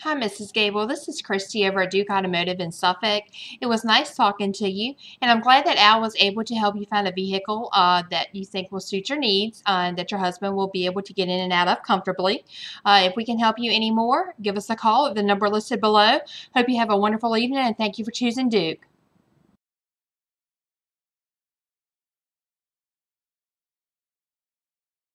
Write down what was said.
Hi, Mrs. Gable. This is Christy over at Duke Automotive in Suffolk. It was nice talking to you, and I'm glad that Al was able to help you find a vehicle uh, that you think will suit your needs uh, and that your husband will be able to get in and out of comfortably. Uh, if we can help you any more, give us a call at the number listed below. Hope you have a wonderful evening, and thank you for choosing Duke.